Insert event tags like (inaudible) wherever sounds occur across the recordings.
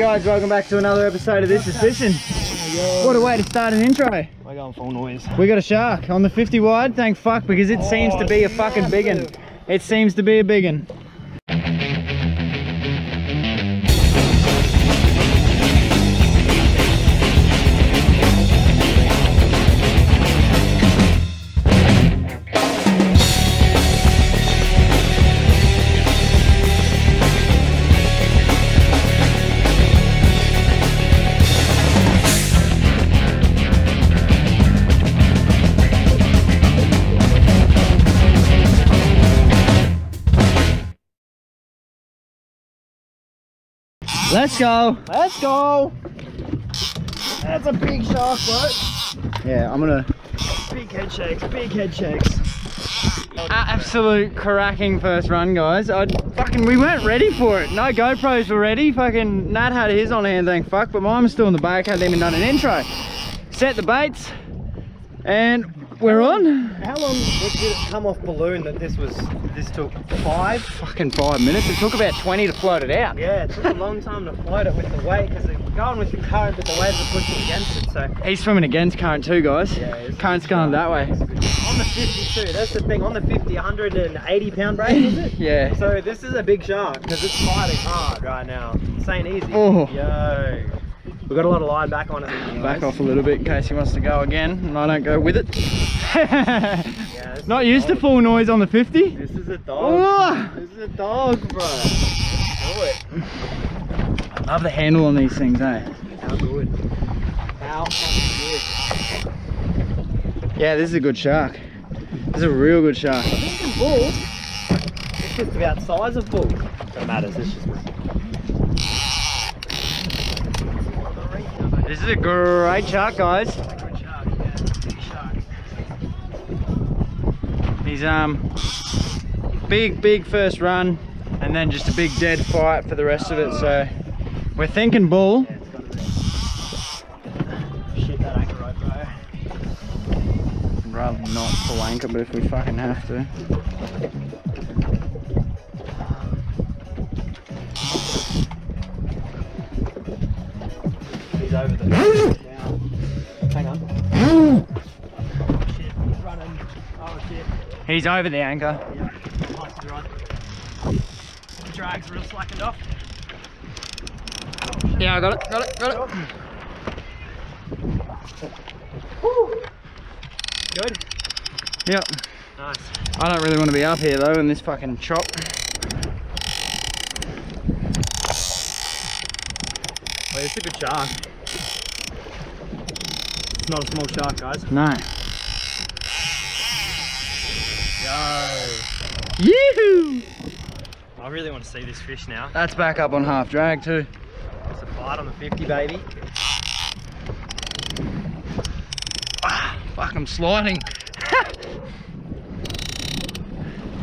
guys, welcome back to another episode of This is Fishin. What a way to start an intro. We're going full noise. We got a shark on the 50 wide, thank fuck, because it seems to be a fucking big one. It seems to be a big Let's go. Let's go. That's a big shark, bro. Yeah, I'm gonna Big head shakes, big head shakes. absolute cracking first run, guys. I fucking we weren't ready for it. No GoPros were ready. Fucking Nat had his on hand, thank fuck, but mine was still in the back. Hadn't even done an intro. Set the baits, and we're on. How long did it come off balloon that this was, this took? Five? Fucking five minutes. It took about 20 to float it out. Yeah, it took a long time to float it with the weight because it's going with the current but the waves are pushing against it. So He's swimming against current too, guys. Yeah, it's- Current's going that way. on the 52, that's the thing. On the 50, 180 pound braid, was it? (laughs) Yeah. So this is a big shark because it's fighting hard right now. This ain't easy. Oh. Yo. We've got a lot of line back on it. Back off a little bit in case he wants to go again, and I don't go with it. Yeah, Nat is used to full noise on the 50. This is a dog. Oh, This is a dog, bro. Do it. love the handle on these things, eh? How good? How good? Yeah, this is a good shark. This is a real good shark. Thinking bull. It's just about size of bull. That matters. It's just. This is a great shark, guys. He's um big, big first run, and then just a big dead fight for the rest of it. So we're thinking bull. Yeah, right, rather not full anchor, but if we fucking have to. Over the. now. Hang on. Oh, shit, he's running. Oh shit. He's over the anchor. Yeah, nice and right. The drag's real slackened off. Yeah, I got it, got it, got it. Oh. Good. Yep. Nice. I don't really want to be up here though in this fucking chop. Well, it's a good shark. Not a small shark, guys. No. Yo. Yoo-hoo! I really want to see this fish now. That's back up on half drag too. It's a fight on the 50, baby. Ah, fuck, I'm sliding.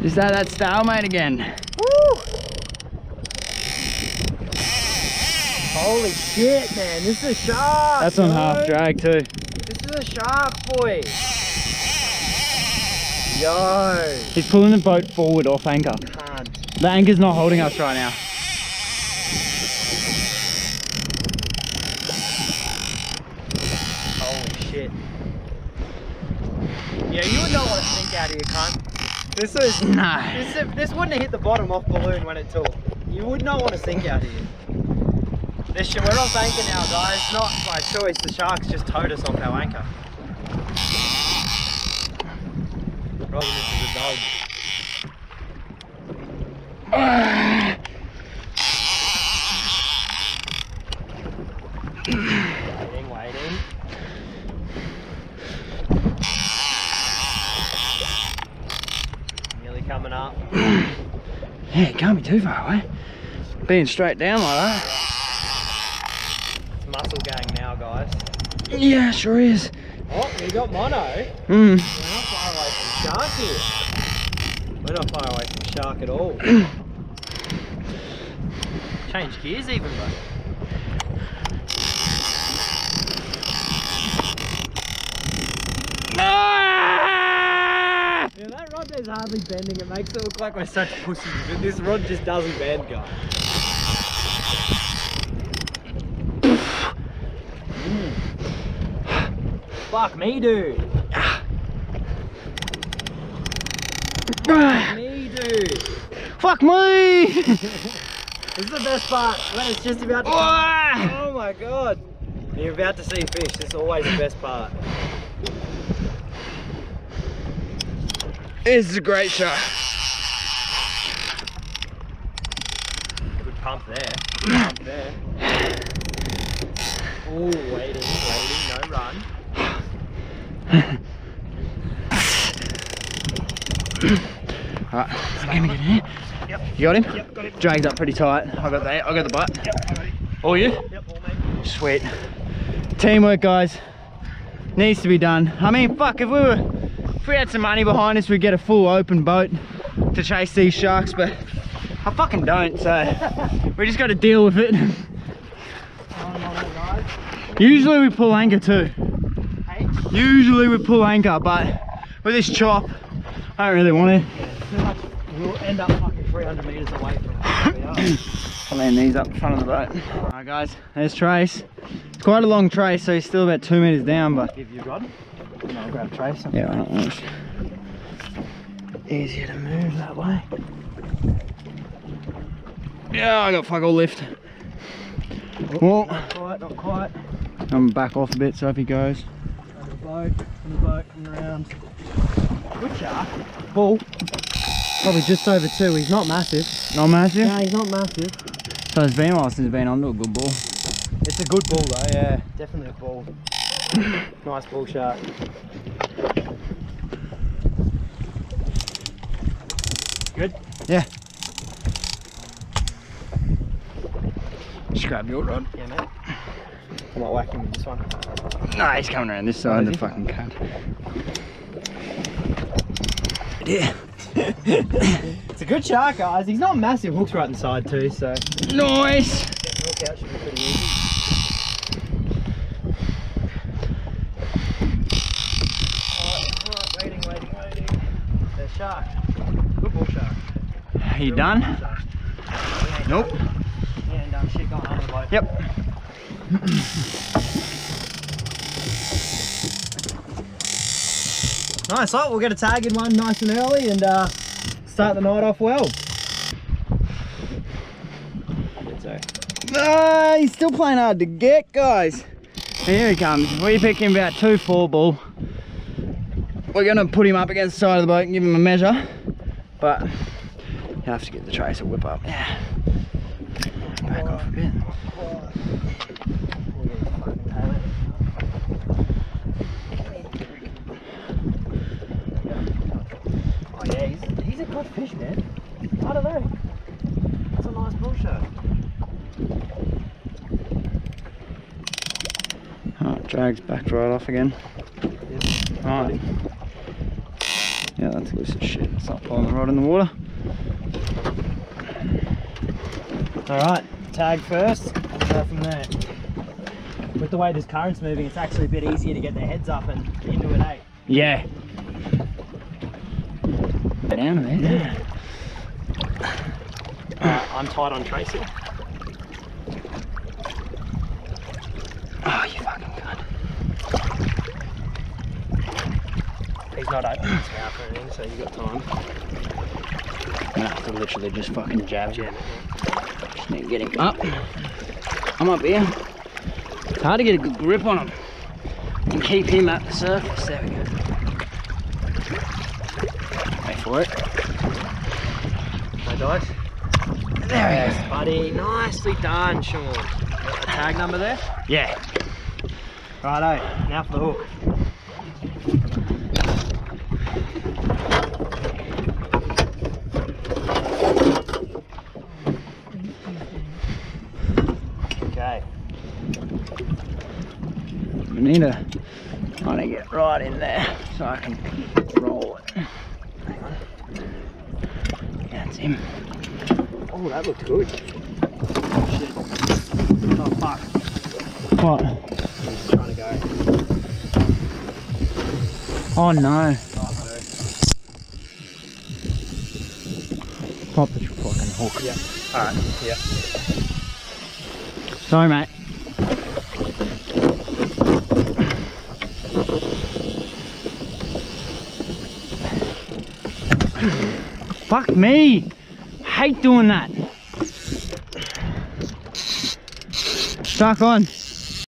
Is that that stalemate again? Woo! Holy shit, man. This is a shark. That's on yo. half drag too. A shark, boy. Yo. He's pulling the boat forward off anchor. Can't. The anchor's not holding us right now. Holy shit. Yeah, you would not want to sink out of here, cunt. This is No. this, this wouldn't have hit the bottom off balloon when it took. You would not want to sink out of here. This shit, we're off anchor now, guys. Not by choice. The sharks just towed us off our anchor. Robin, is a dog. Waiting, waiting. Nearly coming up. Yeah, it can't be too far away. Being straight down like that. It's muscle gang now, guys. Yeah, sure is. Oh, you got mono. Mm. We're not far away from shark here. We're not far away from shark at all. (clears throat) Change gears even, bro. Ah! Yeah, that rod there's hardly bending. It makes it look like we're such pussies, but this rod just doesn't bend, guys. Fuck me, dude. Fuck me, dude. Fuck me! This is the best part when it's just about to. Ah! Oh my god. You're about to see fish. This is always the best part. this is a great shot. Good pump there. Good pump there. Oh, waiting, waiting, no run. Alright, I'm gonna get in here. Yep. You got him? Yep, got it. Dragged up pretty tight. I got that. I got the butt. Yep. All you? Yep, all. Sweet. Teamwork, guys. Needs to be done. I mean, fuck, if we were, if we had some money behind us, we'd get a full open boat to chase these sharks, but I fucking don't, so we just got to deal with it. Usually we pull anchor too. Usually we pull anchor, but with this chop, I don't really want it. much. We'll end up fucking 300 metres away from where we are. I'll land these up front of the boat. Alright guys, there's Trace. It's quite a long trace, so he's still about two meters down, but If you've got and I'll grab Trace. yeah, I don't know. Easier to move that way. Yeah, I got fuck all lift. Oh, well, Not quite, not quite. I'm back off a bit, so if he goes. Boat, on the boat, coming around. Good shark. Bull. Probably just over two. He's not massive. Not massive. No, he's not massive. So it's been a while since he's been onto a good bull. It's a good bull though, yeah. Definitely a bull. (coughs) nice bull shark. Good? Yeah. Just grab your rod. Yeah, mate. I might whack him with this one. Nah, he's coming around this side of the he? fucking cut. Yeah. It's a good shark, guys. He's not massive. Hook's right inside too, so Nice. hook out should be pretty easy. Alright, alright, waiting, waiting, waiting. There's shark. Good bull shark. Are you Good done? shark. Nope. Ain't done shit going on the boat. Yep. (clears throat) Nice, right, we'll get a tag in one nice and early and uh, start the night off well. So, Ah, he's still playing hard to get, guys. Here he comes. We pick him about two four ball. We're gonna put him up against the side of the boat and give him a measure, but you have to get the tracer whip up. Yeah. Oh yeah, he's, a good fish, man. I don't know. It's a nice bull shark. Oh, drags back right off again. Right. Yeah, that's loose as shit. It's not pulling the rod in the water. Alright, tag first, and go from there. With the way this current's moving, it's actually a bit easier to get their heads up and into it, eh? Yeah. Down a bit. Yeah. Uh, I'm tight on Tracy. Oh, you fucking cunt. He's not opening his mouth or anything, so you've got time. I have to literally just fucking jab Jam it. Just need to get him up. I'm up here. It's hard to get a good grip on him and keep him at the surface. There we go. Wait for it. No dice. There we is. Buddy, nicely done, Sean. Got a tag number there? Yeah. Righto, now for the hook. Okay. We need to kind of get right in there so I can roll it. Hang. That's him. Oh, that looked good. Oh shit. Oh fuck. What? He's trying to go. Oh no. Pop the fucking hook. Yeah. Alright, yeah. Sorry, mate. Fuck me. Hate doing that. Stuck on.